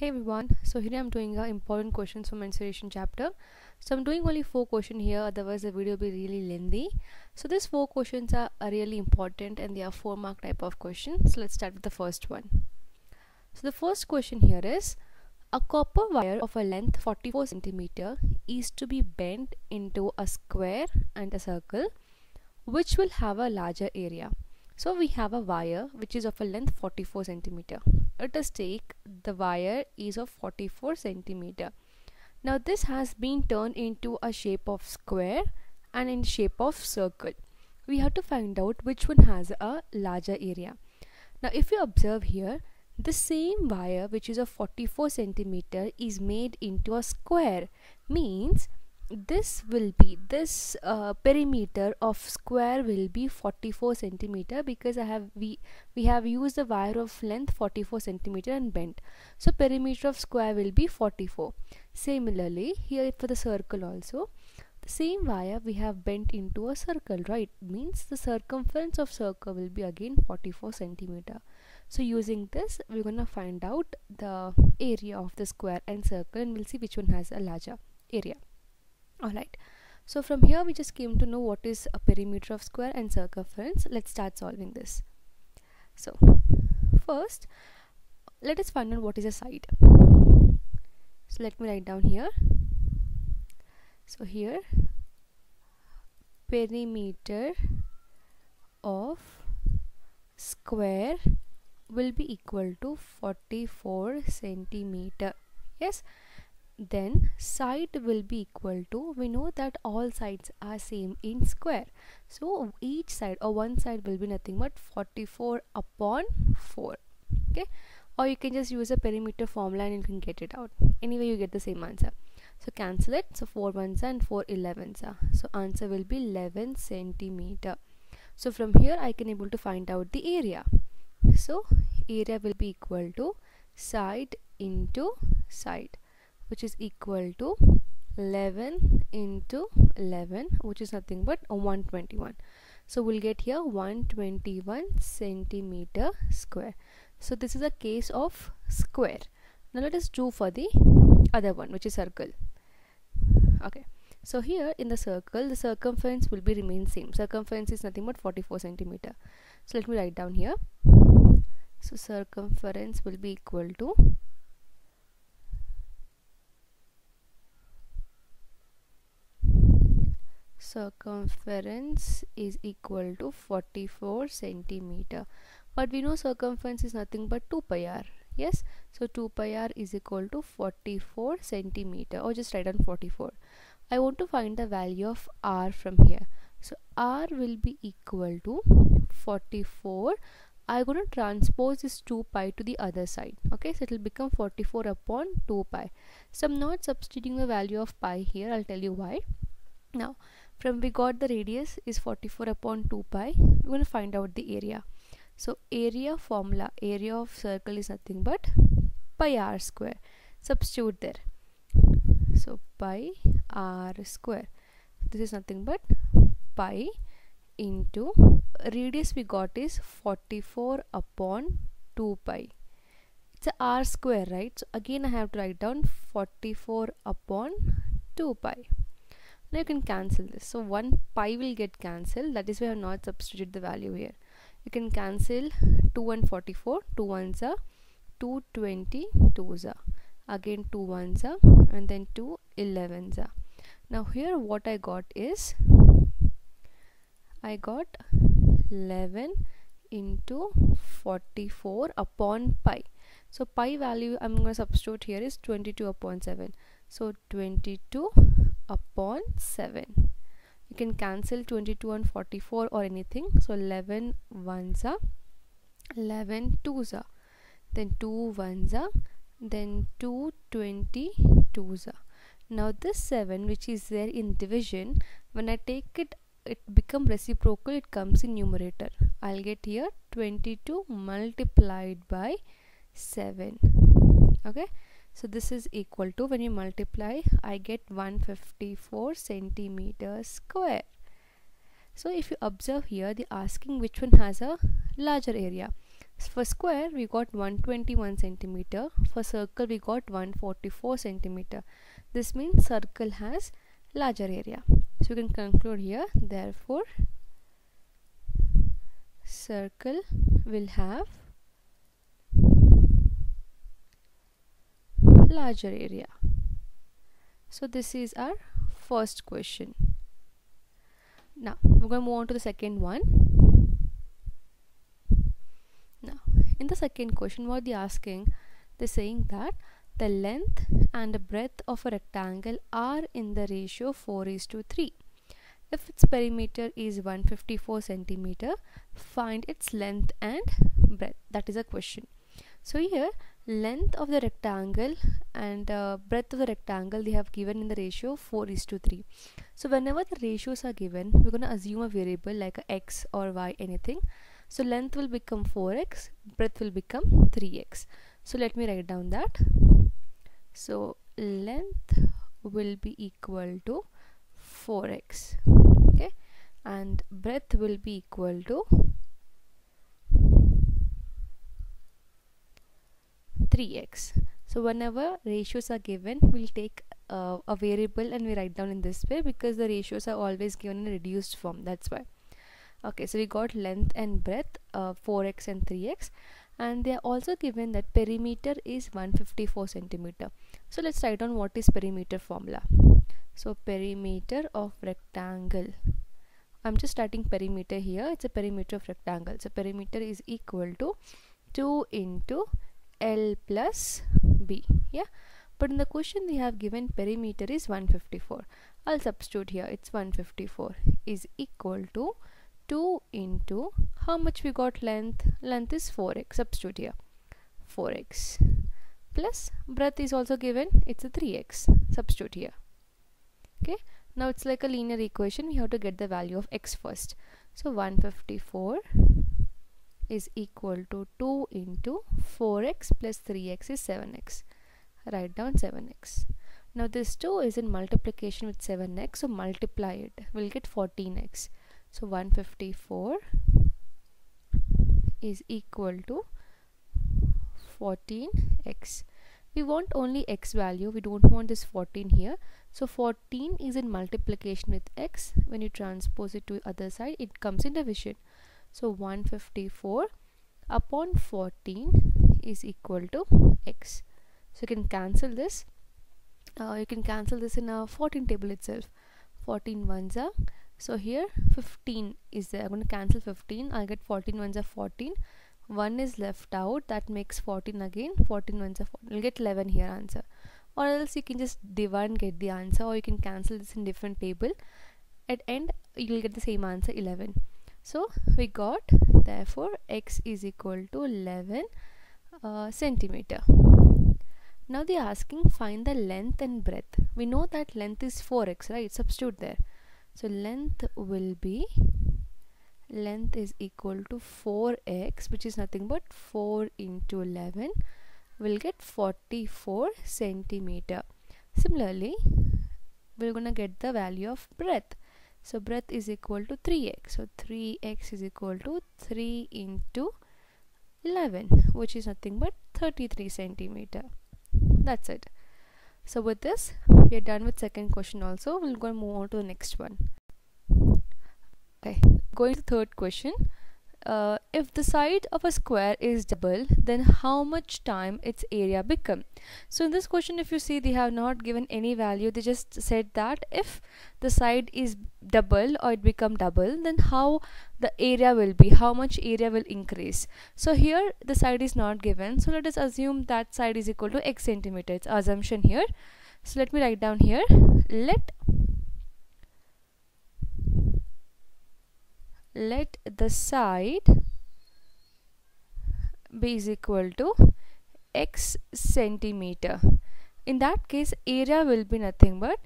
Hey everyone, so here I'm doing a important questions from mensuration chapter. So I'm doing only four questions here, otherwise the video will be really lengthy. So these four questions are, are really important and they are four mark type of questions. So let's start with the first one. So the first question here is a copper wire of a length 44 centimeter is to be bent into a square and a circle which will have a larger area. So we have a wire which is of a length 44 centimeter. Let us take the wire is of 44 centimeter. Now this has been turned into a shape of square and in shape of circle. We have to find out which one has a larger area. Now if you observe here, the same wire which is of 44 centimeter is made into a square means this will be this uh, perimeter of square will be 44 centimeter because I have we we have used the wire of length 44 centimeter and bent. So perimeter of square will be 44 similarly here for the circle also the same wire we have bent into a circle right? Means the circumference of circle will be again 44 centimeter. So using this we're gonna find out the area of the square and circle and we'll see which one has a larger area alright so from here we just came to know what is a perimeter of square and circumference. Let's start solving this. So first let us find out what is a side so let me write down here. So here perimeter of square will be equal to 44 centimeter. Yes then side will be equal to we know that all sides are same in square. So each side or one side will be nothing but 44 upon 4 okay? Or you can just use a perimeter formula and you can get it out. Anyway you get the same answer. So cancel it. So 4 ones and 4 11s are. So answer will be 11 centimeter. So from here I can able to find out the area. So area will be equal to side into side which is equal to 11 into 11 which is nothing but 121 so we'll get here 121 centimeter square. So this is a case of square. Now let us do for the other one which is circle. Okay. So here in the circle the circumference will be remain same. Circumference is nothing but 44 centimeter. So let me write down here. So circumference will be equal to circumference is equal to 44 centimeter. But we know circumference is nothing but 2 pi r yes? So 2 pi r is equal to 44 centimeter or just write down 44 I want to find the value of r from here. So r will be equal to 44 I'm going to transpose this 2 pi to the other side okay? So it will become 44 upon 2 pi. So I'm not substituting the value of pi here. I'll tell you why. Now from we got the radius is 44 upon 2 pi. We're going to find out the area. So area formula area of circle is nothing but pi r square. Substitute there. So pi r square. This is nothing but pi into radius we got is 44 upon 2 pi. It's a r square right? So again I have to write down 44 upon 2 pi now you can cancel this. So 1 pi will get cancelled. That is why I have not substituted the value here. You can cancel 2 and 44 2 ones are 220 2s are. Again 2 ones are and then 2 11s are. Now here what I got is I got 11 into 44 upon pi. So pi value I'm going to substitute here is 22 upon 7 so 22 upon 7 you can cancel 22 and 44 or anything. So 11 ones are 11 twos are then 2 ones are then 2 22s are. Now this 7 which is there in division when I take it it become reciprocal it comes in numerator. I'll get here 22 multiplied by 7 okay so this is equal to when you multiply I get 154 centimeters square. So if you observe here the asking which one has a larger area. For square we got 121 centimeter. For circle we got 144 centimeter. This means circle has larger area. So you can conclude here. Therefore circle will have larger area. So this is our first question. Now we're going to move on to the second one. Now in the second question what they're asking they're saying that the length and the breadth of a rectangle are in the ratio 4 is to 3 if its perimeter is 154 centimeter find its length and breadth. That is a question. So here length of the rectangle and uh, breadth of the rectangle they have given in the ratio 4 is to 3 so whenever the ratios are given we're going to assume a variable like a x or y anything. So length will become 4x breadth will become 3x so let me write down that. So length will be equal to 4x okay? And breadth will be equal to 3x so whenever ratios are given we'll take uh, a variable and we write down in this way because the ratios are always given in reduced form. That's why. Okay so we got length and breadth uh, 4x and 3x and they are also given that perimeter is 154 centimeter. So let's write down what is perimeter formula. So perimeter of rectangle. I'm just starting perimeter here. It's a perimeter of rectangle. So perimeter is equal to 2 into L plus B yeah? But in the question they have given perimeter is 154 I'll substitute here. It's 154 is equal to 2 into how much we got length? Length is 4x substitute here. 4x plus breadth is also given. It's a 3x substitute here. Okay? Now it's like a linear equation. We have to get the value of x first. So 154 is equal to 2 into 4x plus 3x is 7x write down 7x now this 2 is in multiplication with 7x so multiply it. We'll get 14x so 154 is equal to 14x we want only x value. We don't want this 14 here. So 14 is in multiplication with x. When you transpose it to other side it comes in division so 154 upon 14 is equal to x. So you can cancel this. Uh, you can cancel this in a 14 table itself. 14 ones are. So here 15 is there. I'm going to cancel 15. I'll get 14 ones are 14. 1 is left out. That makes 14 again. 14 ones are 14. You'll get 11 here answer. Or else you can just divide and get the answer. Or you can cancel this in different table. At end you'll get the same answer 11 so we got therefore x is equal to 11 uh, centimeter. Now they are asking find the length and breadth. We know that length is 4x right? Substitute there. So length will be length is equal to 4x which is nothing but 4 into 11 will get 44 centimeter. Similarly we're gonna get the value of breadth so breadth is equal to 3x so 3x is equal to 3 into 11 which is nothing but 33 centimeter. That's it. So with this we are done with second question also. We'll go and move on to the next one. Okay going to third question uh, if the side of a square is double then how much time its area become? So in this question if you see they have not given any value. They just said that if the side is double or it become double then how the area will be how much area will increase. So here the side is not given. So let us assume that side is equal to x centimeter it's assumption here. So let me write down here. Let let the side be is equal to x centimeter. In that case area will be nothing but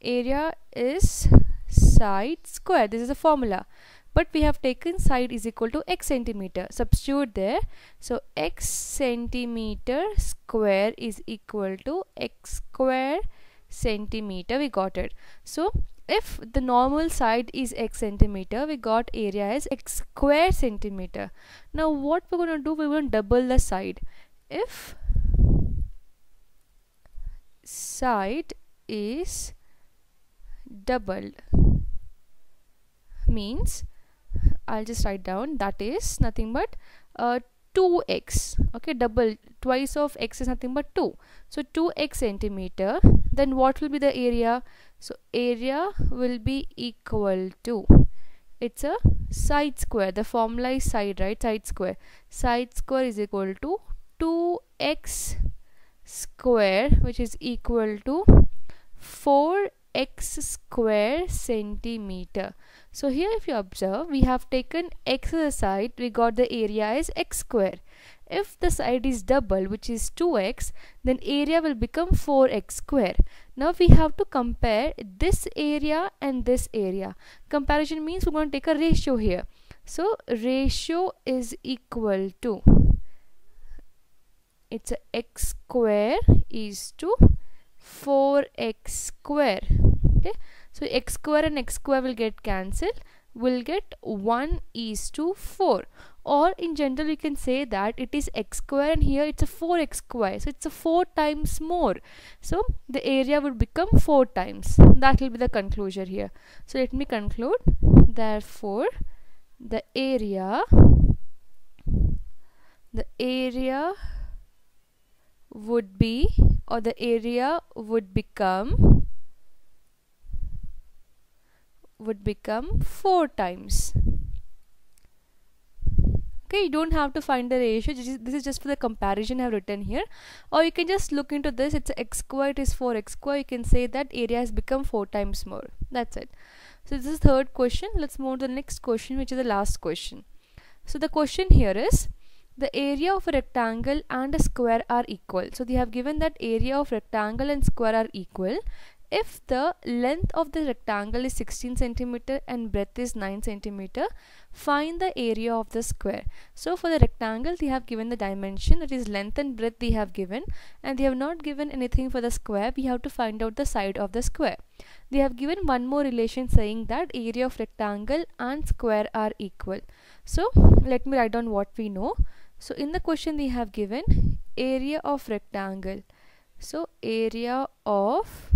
area is side square. This is a formula. But we have taken side is equal to x centimeter. Substitute there. So x centimeter square is equal to x square centimeter. We got it. So if the normal side is x centimeter we got area as x square centimeter. Now what we're going to do we're going to double the side. If side is doubled means I'll just write down that is nothing but uh, 2x okay double twice of x is nothing but 2 so 2x centimeter then what will be the area? So area will be equal to it's a side square the formula is side right? Side square. Side square is equal to 2x square which is equal to 4x square centimeter so here if you observe we have taken x as a side we got the area as x square. If the side is double which is 2x then area will become 4x square. Now we have to compare this area and this area. Comparison means we're going to take a ratio here. So ratio is equal to it's a x square is to 4x square. Okay so x square and x square will get cancelled. Will get 1 is to 4 or in general we can say that it is x square and here it's a 4x square. So it's a 4 times more. So the area would become 4 times. That will be the conclusion here. So let me conclude. Therefore the area the area would be or the area would become would become 4 times. Okay you don't have to find the ratio. This is just for the comparison I've written here. Or you can just look into this. It's x square it is 4x square you can say that area has become 4 times more. That's it. So this is third question. Let's move to the next question which is the last question. So the question here is the area of a rectangle and a square are equal. So they have given that area of rectangle and square are equal if the length of the rectangle is 16 centimeter and breadth is 9 centimeter find the area of the square. So for the rectangle they have given the dimension that is length and breadth they have given and they have not given anything for the square. We have to find out the side of the square. They have given one more relation saying that area of rectangle and square are equal. So let me write down what we know. So in the question they have given area of rectangle. So area of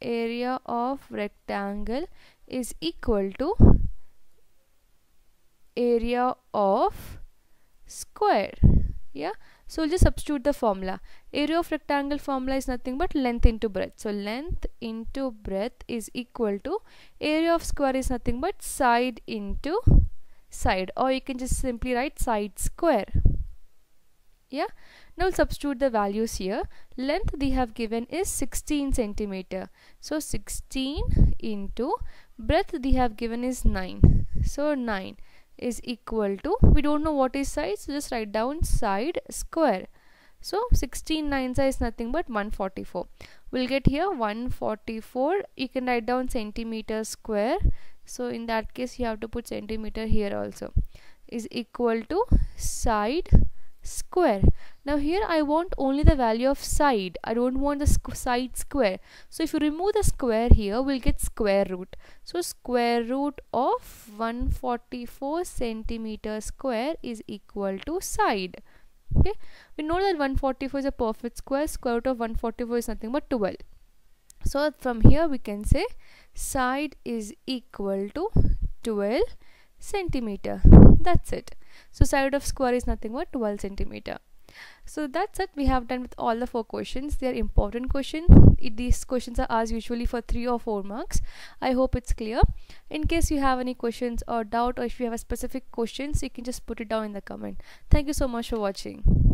area of rectangle is equal to area of square. Yeah? So we'll just substitute the formula. Area of rectangle formula is nothing but length into breadth. So length into breadth is equal to area of square is nothing but side into side. Or you can just simply write side square yeah? Now substitute the values here. Length they have given is 16 centimeter. So 16 into breadth they have given is 9 so 9 is equal to we don't know what is side so just write down side square. So 16 9 is nothing but 144 we'll get here 144 you can write down centimeter square. So in that case you have to put centimeter here also. Is equal to side square. Now here I want only the value of side. I don't want the squ side square. So if you remove the square here we'll get square root. So square root of 144 centimeter square is equal to side. Okay? We know that 144 is a perfect square. Square root of 144 is nothing but 12 so from here we can say side is equal to 12 centimeter. That's it so side of square is nothing but 12 centimeter. So that's it. We have done with all the four questions. They are important questions these questions are asked usually for three or four marks. I hope it's clear. In case you have any questions or doubt or if you have a specific questions you can just put it down in the comment. Thank you so much for watching